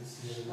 ですね。